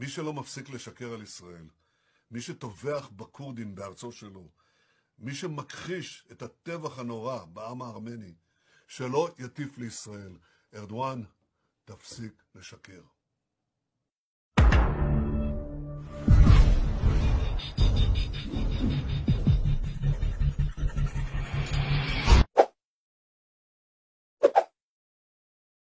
מי שלא מפסיק לשקר על ישראל, מי שטובח בכורדים בארצו שלו, מי שמכחיש את הטבח הנורא בעם הארמני, שלא יטיף לישראל. ארדואן, תפסיק לשקר.